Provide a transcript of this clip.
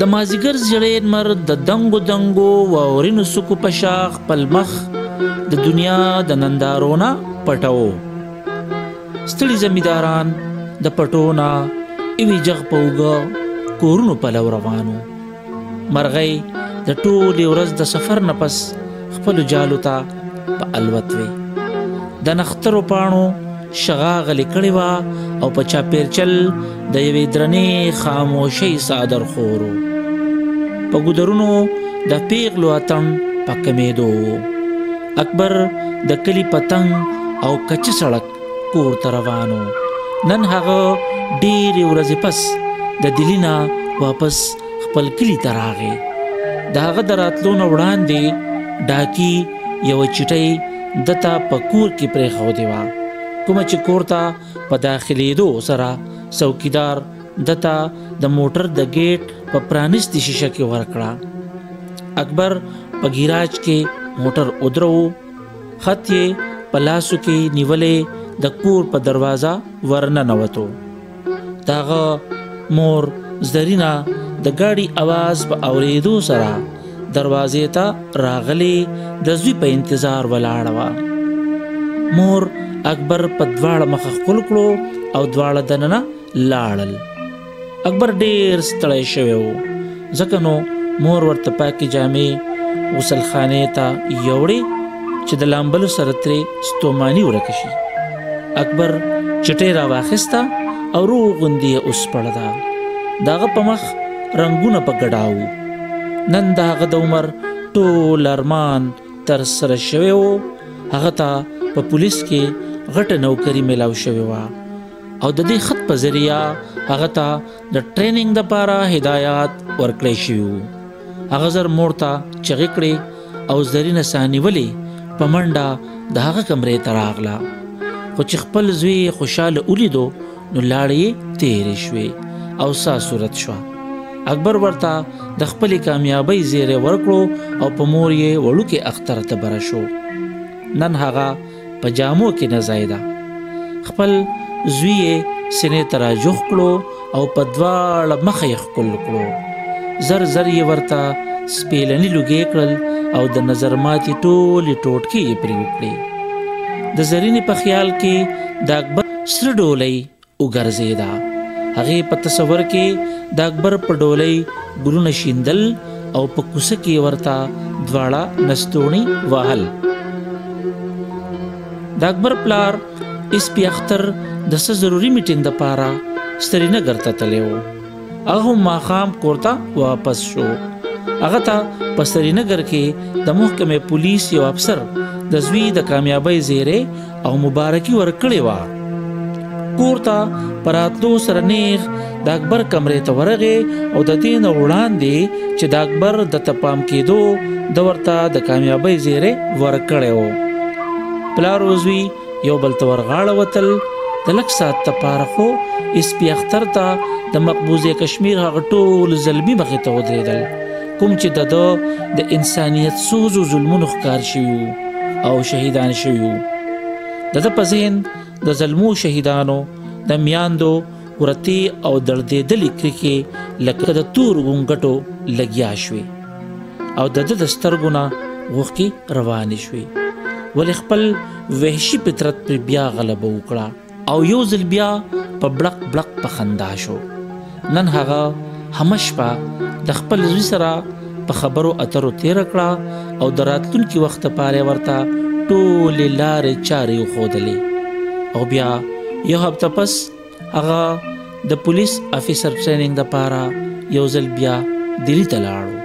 د مازیګر زیړی لمر د دنګو دنګو واورینو سکو په شا خپل مخ د دنیا د نندارونه پټو ستړي زمیداران د پټونه ایوی جغ پوګه کورونو په لور روانو مرغۍ د ټولې ورځ د سفر نه پس خپل جالو ته په الوت وي د نخترو پاڼو شغا غلې کړې وه او په چاپېرچل د یوې درنې خاموشۍ څادر خورو په ګودرونو د پیغلو اتڼ په کمېدو و اکبر د کلي پتنګ او کچ سړک کور ته روانو نن هغه ډېرې ورځې پس د دلی نه واپس خپل کلي ته راغی د هغه د راتلو نه وړاندې ډاکی یو چټۍ دته په کور کې پرې خو دی وا کوم چې کور ته په داخليدو سره څوکیدار دته د موټر د گیټ په پرانیستي شیشه کې ورکړه اکبر په ګیراج کې موټر ودرو خط یې په لاسو کې نیولې د کور په دروازه ورننوتو دغه مور زرینه د ګاډي اواز په اوریدو سره دروازې ته راغلی د زوی په انتظار ولاړه وه مور اکبر په دواړه مخ خپل کړو او دواړه دننه لاړل اکبر ډیر ستړی شوی و ځکه نو مور ورته پاکې جامې غسل خانې ته یوړې چې د لامبلو سره ترې ستوماني ورکه شي اکبر چټې را واخیسته او رو غوندي یې وسپړه ده دغه په مخ رنګونه په ګډاو نن د هغه د عمر ټول ارمان تر سره شوی و هغه ته په پولیس کې غټه نوکری ملاو شوی و او د دې خط په ذریعہ هغه ته د ټریننګ لپاره هدایات ورکړی شوی وو هغه زر مور ته چغې کړې او زرینه سانیولې په منډه د هغه کمرې ته راغله خو چې خپل زوی خوشاله ولیدو نو لاړې تیرې شوې او سا صورت شوه اکبر ورته د خپلې کامیابۍ زیری ورکړو او په مور یې وړوکې اختر ته بره شو نن هغه په جامو کې نه زایده خپل زوی سینې ته راجوخ کړو او په دواړه مخ یې ښکل کړو زر زر یې ورته سپېلني لوګې کړل او د نظر ماتې ټولې ټوټکې یې پرې وکړې د زرینې په خیال کې د اکبر سره ډولۍ وګرځېده. هغې په تصور کې د اکبر په ډولۍ ګلونه شیندل او په کوڅه کې ورته دواړه نستوڼي وهل. د اکبر پلار اس پی اختر د څه ضروري میټینګ د پاره ستري نګر ته تللی و. هغه هم ماښام کورته واپس شو. هغه ته په سرینګر کې د محکمې پولیس یو افسر د زوی د کامیابۍ زیری او مبارکي ورکړې و کور ته پراتلو سره نیغ د اکبر کمرې ته ورغه او د دین وړاندې چې د اکبر د تپام کېدو د ورته د کامیابی زیره ورکړې و پلار وزوی یو بل تور غاړه وتل د لک سات ته پارخو اس پی اختر ته د مقبوضه کشمیر هغه ټول زلمی مخې ته ودرېدل کوم چې د ده د انسانیت سوزو ظلمونو ښکار شوي او شهیدان شوي وو د ده په ذهن د ظلمو شهیدانو د میاندو ورتې او دردېدلې کرښې لکه د تور غونګټو لګیا شوې او د ده د سترګو نه غوښکې روانې شوې ولې خپل وحشي فطرت پر بیا غلبه وکړه او یو ځل بیا په بړق بړق په خندا شو نن هغه همه شپه د خپل زوی سره په خبرو اترو تیر کړه او د راتلونکي وخت لپاره ورته ټول لارې چارې خودلې او بیا یو هفته پس هغه د پولیس افیسر ټریننګ لپاره یو ځل بیا دلی ته لاړو